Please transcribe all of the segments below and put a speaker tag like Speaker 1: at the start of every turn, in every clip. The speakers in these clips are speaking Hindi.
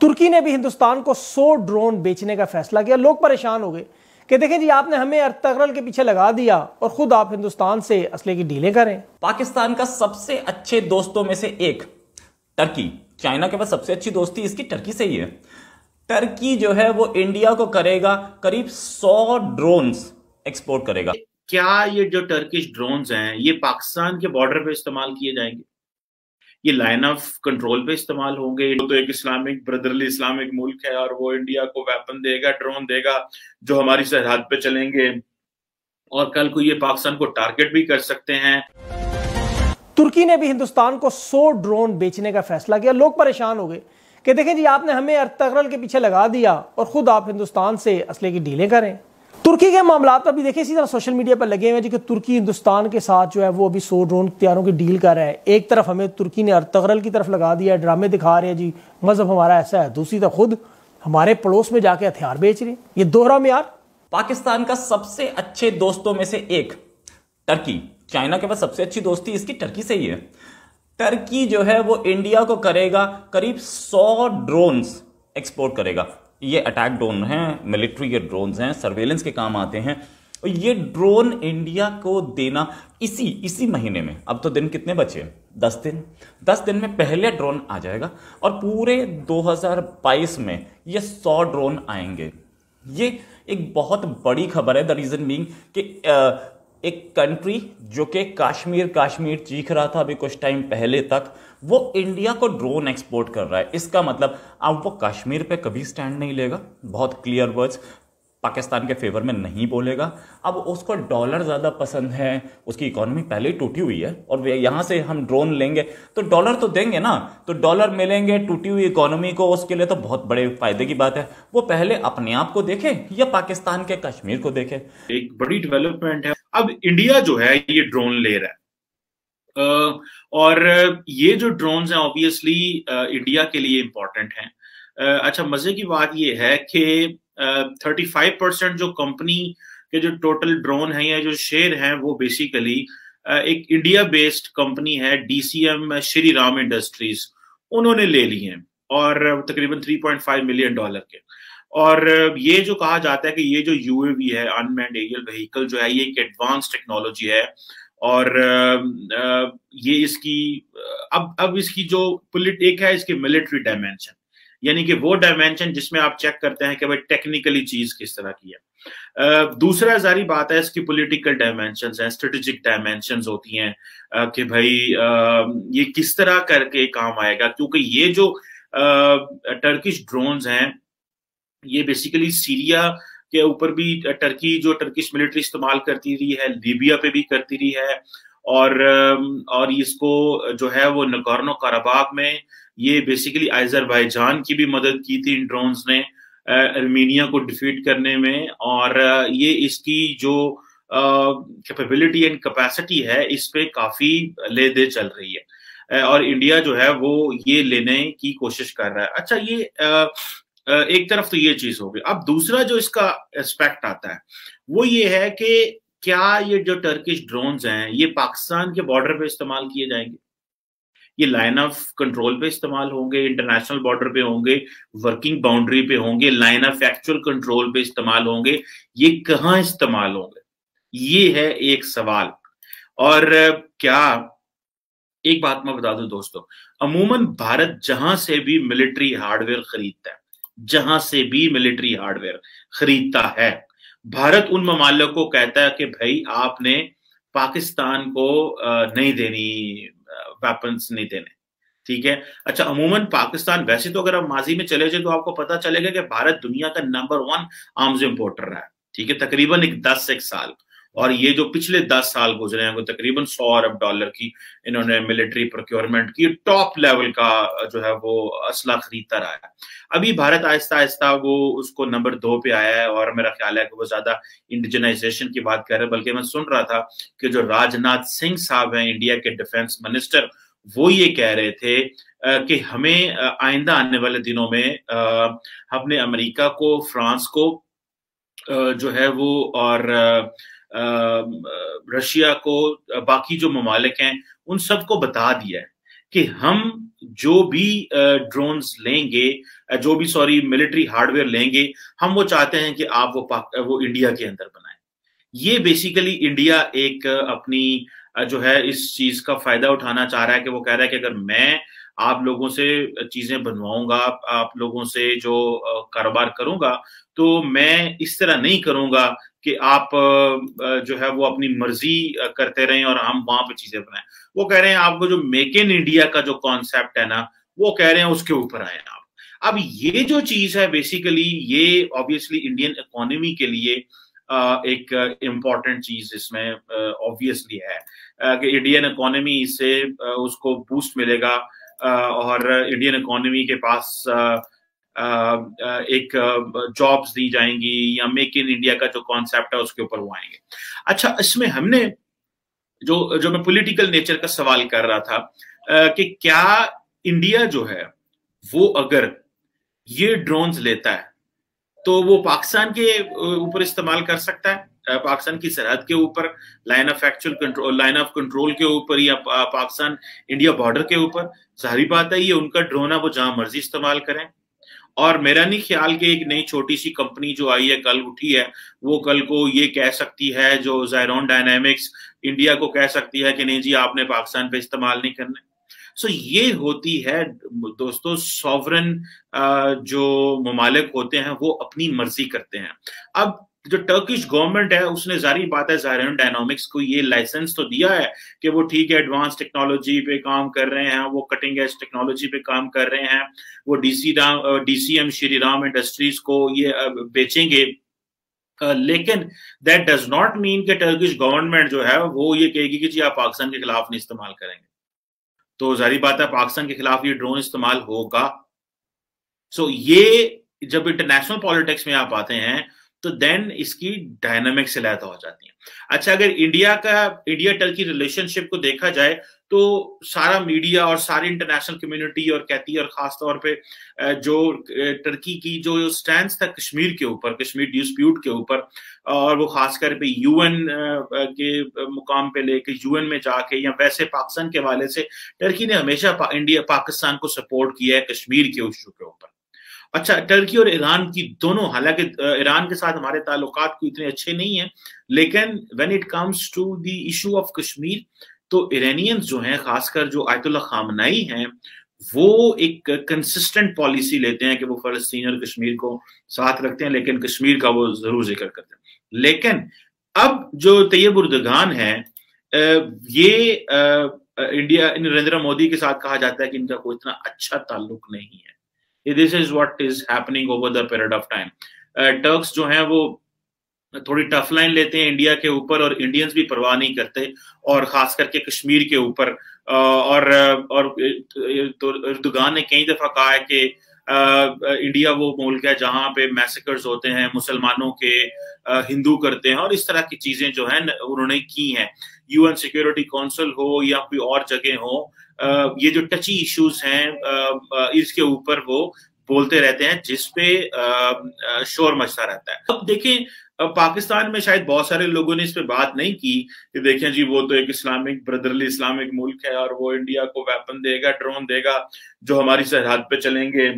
Speaker 1: तुर्की ने भी हिंदुस्तान को 100 ड्रोन बेचने का फैसला किया। लोग परेशान हो गए कि देखें जी आपने हमें अर्तगरल के पीछे लगा दिया और खुद आप हिंदुस्तान से असले की डीलें करें।
Speaker 2: पाकिस्तान का सबसे अच्छे दोस्तों में से एक टर्की। चाइना के पास सबसे अच्छी दोस्ती इसकी टर्की से ही है। टर्की जो है वो इंडिया को करेगा करीब सौ ड्रोन एक्सपोर्ट करेगा।
Speaker 3: क्या ये जो टर्किश ड्रोन्स हैं ये पाकिस्तान के बॉर्डर पे इस्तेमाल किए जाएँगे? ये लाइन ऑफ़ कंट्रोल पे इस्तेमाल होंगे। तो एक इस्लामिक ब्रदरली इस्लामिक मुल्क है और वो इंडिया को वेपन देगा ड्रोन देगा, जो हमारी सरहद पे चलेंगे। और कल को ये पाकिस्तान को टारगेट भी कर सकते हैं।
Speaker 1: तुर्की ने भी हिंदुस्तान को 100 ड्रोन बेचने का फैसला किया। लोग परेशान हो गए कि देखें जी, आपने हमें अर्तगरल के पीछे लगा दिया और खुद आप हिंदुस्तान से असले की डीलें करें। तुर्की के मामला पर भी देखिए, इसी तरह सोशल मीडिया पर लगे हुए हैं कि तुर्की हिंदुस्तान के साथ जो है, वो अभी सौ ड्रोन तैयारों की डील कर रहा है। एक तरफ़ हमें तुर्की ने अर्तगरल की तरफ़ लगा दिया है ड्रामे दिखा रहे हैं जी, मज़हब हमारा ऐसा है, दूसरी तरफ़ खुद हमारे पड़ोस में जाके हथियार बेच रहे ये दोहरा में यार
Speaker 2: पाकिस्तान का सबसे अच्छे दोस्तों में से एक, टर्की। चाइना के पास सबसे अच्छी दोस्ती इसकी टर्की से ही है। टर्की जो है, वो इंडिया को करेगा, करीब सौ ड्रोन्स एक्सपोर्ट करेगा। ये अटैक ड्रोन हैं मिलिट्री के ड्रोन हैं सर्वेलेंस के काम आते हैं। और ये ड्रोन इंडिया को देना इसी इसी महीने में। अब तो दिन कितने बचे? दस दिन। दस दिन में पहले ड्रोन आ जाएगा और पूरे 2022 में ये सौ ड्रोन आएँगे। ये एक बहुत बड़ी खबर है। द रीजन बींग कि एक कंट्री जो कि कश्मीर कश्मीर चीख रहा था अभी कुछ टाइम पहले तक वो इंडिया को ड्रोन एक्सपोर्ट कर रहा है। इसका मतलब अब वो कश्मीर पे कभी स्टैंड नहीं लेगा। बहुत क्लियर वर्ड्स पाकिस्तान के फेवर में नहीं बोलेगा। अब उसको डॉलर ज़्यादा पसंद है। उसकी इकोनॉमी पहले ही टूटी हुई है और यहाँ से हम ड्रोन लेंगे। तो डॉलर तो देंगे ना। तो डॉलर मिलेंगे, टूटी हुई इकोनॉमी को, उसके लिए तो बहुत बड़े फ़ायदे की बात है। वो पहले अपने आप को देखे या पाकिस्तान के कश्मीर को देखे?
Speaker 3: एक बड़ी डेवलपमेंट है। अब इंडिया जो है, ये ड्रोन ले रहा है। और ये जो ड्रोन्स हैं ऑब्वियसली इंडिया के लिए इंपॉर्टेंट हैं। अच्छा मज़े की बात ये है कि थर्टी फाइव परसेंट जो कंपनी के जो टोटल ड्रोन है या जो शेयर हैं, वो बेसिकली एक इंडिया बेस्ड कंपनी है डीसीएम श्री राम इंडस्ट्रीज़ उन्होंने ले ली हैं, और तकरीबन 3.5 मिलियन डॉलर के। और ये जो कहा जाता है कि ये जो यूएवी है अनमैंड एरियल व्हीकल जो है, ये एक एडवांस टेक्नोलॉजी है। और ये इसकी, अब अब इसकी जो पुलिट एक है, इसकी मिलिट्री डायमेंशन यानी कि वो डायमेंशन जिसमें आप चेक करते हैं कि भाई टेक्निकली चीज़ किस तरह की है। दूसरा जारी बात है, इसकी पॉलिटिकल डायमेंशन है स्ट्रेटेजिक डायमेंशन होती हैं कि भाई ये किस तरह करके काम आएगा। क्योंकि ये जो टर्किश ड्रोन्स हैं, ये बेसिकली सीरिया के ऊपर भी टर्की जो टर्किश मिलिट्री इस्तेमाल करती रही है लीबिया पे भी करती रही है और और इसको जो है वो नगोर्नो काराबाग में ये बेसिकली आजरबाईजान की भी मदद की थी इन ड्रोन्स ने अर्मीनिया को डिफीट करने में और ये इसकी जो कैपेबिलिटी एंड कैपेसिटी है, इस पे काफ़ी ले दे चल रही है। और इंडिया जो है वो ये लेने की कोशिश कर रहा है। अच्छा ये एक तरफ़ तो ये चीज़ हो गई। अब दूसरा जो इसका एस्पेक्ट आता है, वो ये है कि क्या ये जो टर्किश ड्रोन्स हैं, ये पाकिस्तान के बॉर्डर पे इस्तेमाल किए जाएँगे? ये लाइन ऑफ़ कंट्रोल पे इस्तेमाल होंगे इंटरनेशनल बॉर्डर पे होंगे वर्किंग बाउंड्री पे होंगे लाइन ऑफ़ एक्चुअल कंट्रोल पे इस्तेमाल होंगे, ये कहाँ इस्तेमाल होंगे? ये है एक सवाल। और क्या, एक बात मैं बता दू दोस्तों, अमूमन भारत जहाँ से भी मिलिट्री हार्डवेयर खरीदता है जहाँ से भी मिलिट्री हार्डवेयर खरीदता है। भारत उन ममालिक को कहता है कि भाई, आपने पाकिस्तान को नहीं देनी वेपन्स नहीं देने। ठीक है? अच्छा अमूमन पाकिस्तान, वैसे तो अगर आप माजी में चले जाए तो आपको पता चलेगा कि भारत दुनिया का नंबर वन आर्म्स इंपोर्टर है। ठीक है? तकरीबन एक दस एक साल। और ये जो पिछले दस साल गुजरे हैं, वो तकरीबन सौ अरब डॉलर की इन्होंने मिलिट्री प्रोक्योरमेंट की टॉप लेवल का जो है वो असला खरीदता रहा है। अभी भारत आहिस्ता आहिस्ता वो उसको नंबर दो पे आया है और मेरा ख्याल है कि वो ज़्यादा इंडिजनाइजेशन की बात कर रहे हैं, बल्कि मैं सुन रहा था कि जो राजनाथ सिंह साहब हैं इंडिया के डिफेंस मिनिस्टर वो ये कह रहे थे कि हमें आइंदा आने वाले दिनों में हमने अमेरिका को, फ्रांस को जो है वो और रशिया को बाकी जो ममालिक हैं, उन सबको बता दिया है कि हम जो भी ड्रोन्स लेंगे जो भी सॉरी मिलिट्री हार्डवेयर लेंगे, हम वो चाहते हैं कि आप वो वो इंडिया के अंदर बनाए। ये बेसिकली इंडिया एक, अपनी जो है, इस चीज़ का फ़ायदा उठाना चाह रहा है कि वो कह रहा है कि अगर मैं आप लोगों से चीज़ें बनवाऊँगा, आप लोगों से जो कारोबार करूँगा तो मैं इस तरह नहीं करूँगा कि आप जो है वो अपनी मर्ज़ी करते रहें और हम वहाँ पे चीज़ें बनाएँ। वो कह रहे हैं आपको जो मेक इन इंडिया का जो कॉन्सेप्ट है ना, वो कह रहे हैं उसके ऊपर आए आप। अब ये जो चीज़ है बेसिकली ये ऑब्वियसली इंडियन इकोनॉमी के लिए एक इंपॉर्टेंट चीज़ इसमें ऑब्वियसली है कि इंडियन इकोनॉमी से उसको बूस्ट मिलेगा और इंडियन इकोनॉमी के पास एक जॉब्स दी जाएँगी या मेक इन इंडिया का जो कॉन्सेप्ट है उसके ऊपर वो आएँगे। अच्छा इसमें हमने जो जो मैं पॉलिटिकल नेचर का सवाल कर रहा था कि क्या इंडिया जो है, वो अगर ये ड्रोन्स लेता है तो वो पाकिस्तान के ऊपर इस्तेमाल कर सकता है? पाकिस्तान की सरहद के ऊपर line of actual control line of control के ऊपर या पाकिस्तान इंडिया बॉर्डर के ऊपर? ज़ाहिर बात है, ये उनका ड्रोन है, वो जहाँ मर्ज़ी इस्तेमाल करें। और मेरा नहीं ख्याल कि एक नई छोटी सी कंपनी जो आई है, कल उठी है, वो कल को ये कह सकती है, जो जायरोन डायनेमिक्स इंडिया को कह सकती है कि नहीं जी, आपने पाकिस्तान पे इस्तेमाल नहीं करना। सो ये होती है, दोस्तों सॉवरन जो ममालिक होते हैं, वो अपनी मर्ज़ी करते हैं। अब जो टर्किश गवर्नमेंट है उसने जारी बात है जायरन डायनामिक्स को ये लाइसेंस तो दिया है कि वो ठीक है एडवांस टेक्नोलॉजी पे काम कर रहे हैं वो कटिंग एज टेक्नोलॉजी पे काम कर रहे हैं वो DC Ram DCM Shri Ram industries को ये बेचेंगे। लेकिन दैट डज नॉट मीन कि टर्किश गवर्नमेंट जो है वो ये कहेगी कि जी आप पाकिस्तान के खिलाफ नहीं इस्तेमाल करेंगे। तो जारी बात है पाकिस्तान के खिलाफ ये ड्रोन इस्तेमाल होगा। सो so, ये जब इंटरनेशनल पॉलिटिक्स में आप आते हैं तो देन इसकी डायनामिक्स अलहदा हो जाती है। अच्छा अगर इंडिया का इंडिया टर्की रिलेशनशिप को देखा जाए तो सारा मीडिया और सारी इंटरनेशनल कम्युनिटी और कहती है और खास तौर पे जो टर्की की जो स्टैंड था कश्मीर के ऊपर कश्मीर डिस्प्यूट के ऊपर और वो खासकर पे यूएन के मुकाम पे लेके यूएन में जाके या वैसे पाकिस्तान के हवाले से टर्की ने हमेशा पा, इंडिया पाकिस्तान को सपोर्ट किया है कश्मीर के इशू के ऊपर। अच्छा टर्की और ईरान की दोनों, हालाँकि ईरान के साथ हमारे ताल्लुकात को इतने अच्छे नहीं है, लेकिन when it comes to the issue of Kashmir तो ईरानियंस जो हैं, खासकर जो आयतुल्ला खामनाई हैं, वो एक कंसिस्टेंट पॉलिसी लेते हैं कि वो फलस्तीन और कश्मीर को साथ रखते हैं, लेकिन कश्मीर का वो ज़रूर ज़िक्र करते हैं। लेकिन अब जो तैयब उर्दगान है ये इंडिया, नरेंद्र मोदी के साथ कहा जाता है कि इनका कोई इतना अच्छा ताल्लुक नहीं है। This is what is happening over the period of time Turks जो है वो थोड़ी टफ लाइन लेते हैं इंडिया के ऊपर और इंडियंस भी परवाह नहीं करते और खास करके कश्मीर के ऊपर। और और तो अर्दुगान ने कई दफ़ा कहा है कि इंडिया वो मुल्क है जहाँ पे मैसेकर्स होते हैं, मुसलमानों के हिंदू करते हैं और इस तरह की चीज़ें जो है उन्होंने की हैं। यूएन सिक्योरिटी काउंसिल हो या कोई और जगह हो ये जो टची इश्यूज़ हैं इसके ऊपर वो बोलते रहते हैं जिसपे शोर मचता रहता है। अब देखें पाकिस्तान में शायद बहुत सारे लोगों ने इस पे बात नहीं की कि देखें जी, वो तो एक इस्लामिक ब्रदरली इस्लामिक मुल्क है और वो इंडिया को वेपन देगा ड्रोन देगा, जो हमारी सरहद पे चलेंगे।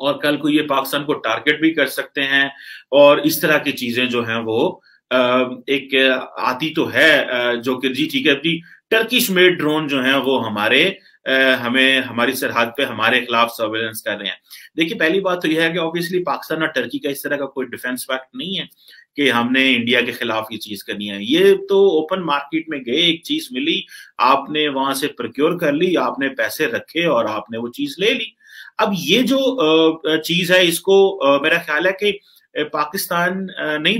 Speaker 3: और कल को ये पाकिस्तान को टारगेट भी कर सकते हैं। और इस तरह की चीज़ें जो हैं वो एक आती तो है जो कि जी, ठीक है? जी टर्किश मेड ड्रोन जो हैं वो हमारे हमें, हमारी सरहद पे, हमारे खिलाफ सर्वेलेंस कर रहे हैं। देखिए, पहली बात तो यह है कि ऑब्वियसली पाकिस्तान और टर्की का इस तरह का कोई डिफेंस फैक्ट नहीं है। कि हमने इंडिया के खिलाफ ये चीज़ करनी है। ये तो ओपन मार्केट में गए, एक चीज़ मिली, आपने वहाँ से प्रोक्योर कर ली, आपने पैसे रखे और आपने वो चीज़ ले ली। अब ये जो चीज़ है, इसको मेरा ख्याल है कि पाकिस्तान नहीं